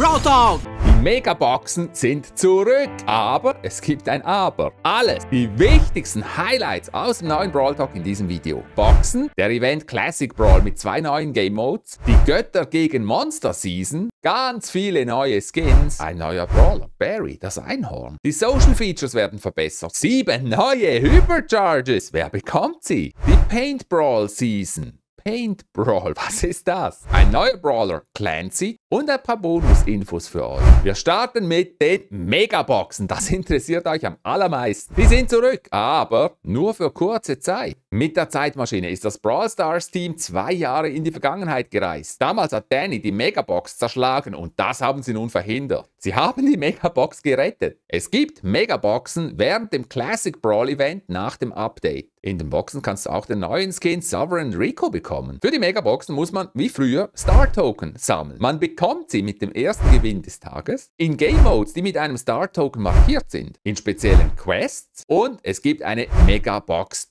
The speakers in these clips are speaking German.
Brawl Talk! Die Megaboxen sind zurück, aber es gibt ein Aber. Alles, die wichtigsten Highlights aus dem neuen Brawl Talk in diesem Video. Boxen, der Event Classic Brawl mit zwei neuen Game Modes, die Götter gegen Monster Season, ganz viele neue Skins, ein neuer Brawler, Barry, das Einhorn. Die Social Features werden verbessert, sieben neue Hypercharges, wer bekommt sie? Die Paint Brawl Season, Paint Brawl, was ist das? Ein neuer Brawler, Clancy und ein paar Bonusinfos für euch. Wir starten mit den Megaboxen, das interessiert euch am allermeisten. Die sind zurück, aber nur für kurze Zeit. Mit der Zeitmaschine ist das Brawl Stars Team zwei Jahre in die Vergangenheit gereist. Damals hat Danny die Megabox zerschlagen und das haben sie nun verhindert. Sie haben die Megabox gerettet. Es gibt Megaboxen während dem Classic Brawl Event nach dem Update. In den Boxen kannst du auch den neuen Skin Sovereign Rico bekommen. Für die Megaboxen muss man wie früher Star Token sammeln. Man bekommt sie mit dem ersten Gewinn des Tages in Game Modes, die mit einem Star Token markiert sind, in speziellen Quests und es gibt eine Megabox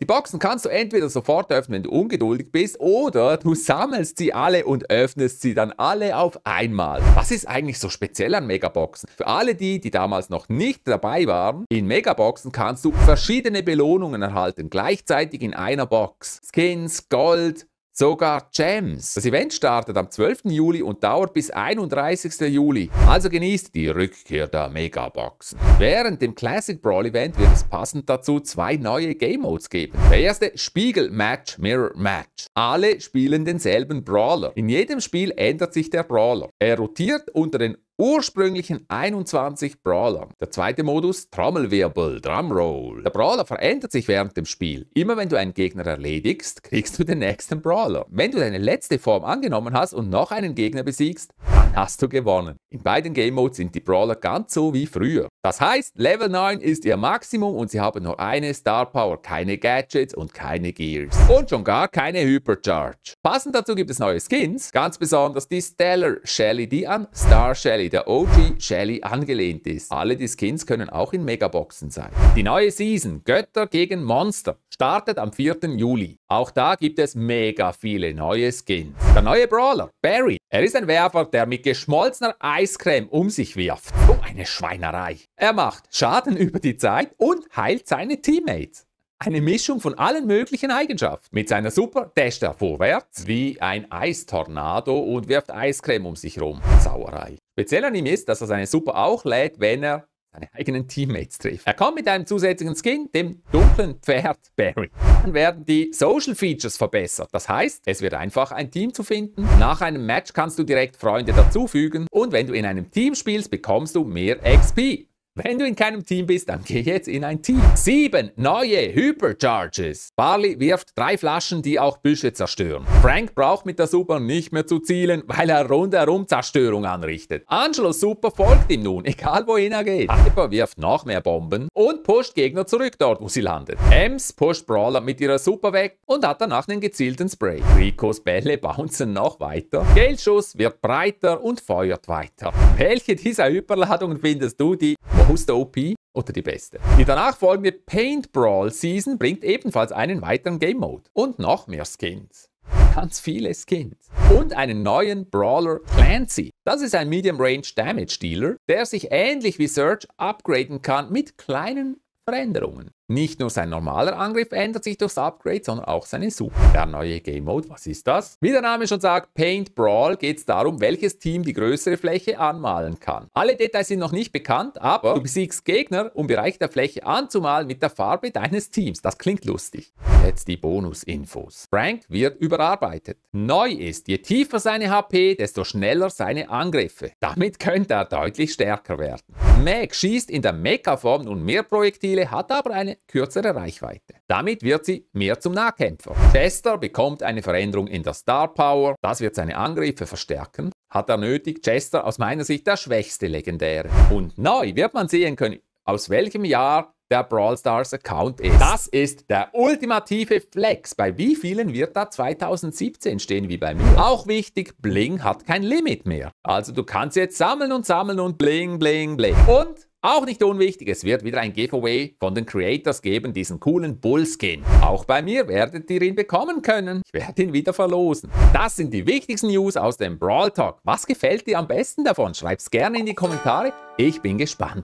Die Boxen kannst du entweder sofort öffnen, wenn du ungeduldig bist, oder du sammelst sie alle und öffnest sie dann alle auf einmal. Was ist eigentlich so speziell an Megaboxen? Für alle die, die damals noch nicht dabei waren, in Megaboxen kannst du verschiedene Belohnungen erhalten, gleichzeitig in einer Box. Skins, Gold, sogar Gems. Das Event startet am 12. Juli und dauert bis 31. Juli. Also genießt die Rückkehr der Megaboxen. Während dem Classic Brawl Event wird es passend dazu zwei neue Game Modes geben. Der erste Spiegel Match Mirror Match. Alle spielen denselben Brawler. In jedem Spiel ändert sich der Brawler. Er rotiert unter den ursprünglichen 21 Brawlern. Der zweite Modus, Trommelwirbel, Drumroll. Der Brawler verändert sich während dem Spiel. Immer wenn du einen Gegner erledigst, kriegst du den nächsten Brawler. Wenn du deine letzte Form angenommen hast und noch einen Gegner besiegst, hast du gewonnen. In beiden Game Modes sind die Brawler ganz so wie früher. Das heißt, Level 9 ist ihr Maximum und sie haben nur eine Star Power, keine Gadgets und keine Gears. Und schon gar keine Hypercharge. Passend dazu gibt es neue Skins, ganz besonders die Stellar Shelly, die an Star Shelly Shelly, der OG Shelly, angelehnt ist. Alle die Skins können auch in Megaboxen sein. Die neue Season, Götter gegen Monster, startet am 4. Juli. Auch da gibt es mega viele neue Skins. Der neue Brawler, Barry. Er ist ein Werfer, der mit geschmolzener Eiscreme um sich wirft. So eine Schweinerei. Er macht Schaden über die Zeit und heilt seine Teammates eine Mischung von allen möglichen Eigenschaften. Mit seiner Super dasht er vorwärts wie ein Eistornado und wirft Eiscreme um sich rum. Sauerei. Speziell an ihm ist, dass er seine Super auch lädt, wenn er seine eigenen Teammates trifft. Er kommt mit einem zusätzlichen Skin, dem dunklen Pferd Barry. Dann werden die Social Features verbessert. Das heißt, es wird einfach ein Team zu finden. Nach einem Match kannst du direkt Freunde dazufügen und wenn du in einem Team spielst, bekommst du mehr XP. Wenn du in keinem Team bist, dann geh jetzt in ein Team. Sieben neue Hypercharges. Barley wirft drei Flaschen, die auch Büsche zerstören. Frank braucht mit der Super nicht mehr zu zielen, weil er rundherum Zerstörung anrichtet. Angelos Super folgt ihm nun, egal wohin er geht. Piper wirft noch mehr Bomben und pusht Gegner zurück dort, wo sie landet. Ems pusht Brawler mit ihrer Super weg und hat danach einen gezielten Spray. Ricos Bälle bouncen noch weiter. Geldschuss wird breiter und feuert weiter. Welche dieser Hyperladungen findest du, die most OP oder die beste. Die danach folgende Paint Brawl Season bringt ebenfalls einen weiteren Game Mode und noch mehr Skins. Ganz viele Skins. Und einen neuen Brawler Clancy. Das ist ein Medium Range Damage Dealer, der sich ähnlich wie Surge upgraden kann mit kleinen Veränderungen. Nicht nur sein normaler Angriff ändert sich durchs Upgrade, sondern auch seine Super. Der neue Game Mode, was ist das? Wie der Name schon sagt, Paint Brawl geht es darum, welches Team die größere Fläche anmalen kann. Alle Details sind noch nicht bekannt, aber du besiegst Gegner, um Bereich der Fläche anzumalen mit der Farbe deines Teams. Das klingt lustig. Jetzt die Bonusinfos. Frank wird überarbeitet. Neu ist, je tiefer seine HP, desto schneller seine Angriffe. Damit könnte er deutlich stärker werden. Meg schießt in der Mecha-Form nun mehr Projektile, hat aber eine kürzere Reichweite. Damit wird sie mehr zum Nahkämpfer. Chester bekommt eine Veränderung in der Star Power, das wird seine Angriffe verstärken. Hat er nötig, Chester aus meiner Sicht der schwächste Legendäre. Und neu wird man sehen können, aus welchem Jahr der Brawl Stars Account ist. Das ist der ultimative Flex. Bei wie vielen wird da 2017 stehen wie bei mir? Auch wichtig, Bling hat kein Limit mehr. Also du kannst jetzt sammeln und sammeln und Bling, Bling, Bling. Und Auch nicht unwichtig, es wird wieder ein Giveaway von den Creators geben, diesen coolen Bullskin. Auch bei mir werdet ihr ihn bekommen können. Ich werde ihn wieder verlosen. Das sind die wichtigsten News aus dem Brawl Talk. Was gefällt dir am besten davon? Schreib's gerne in die Kommentare. Ich bin gespannt.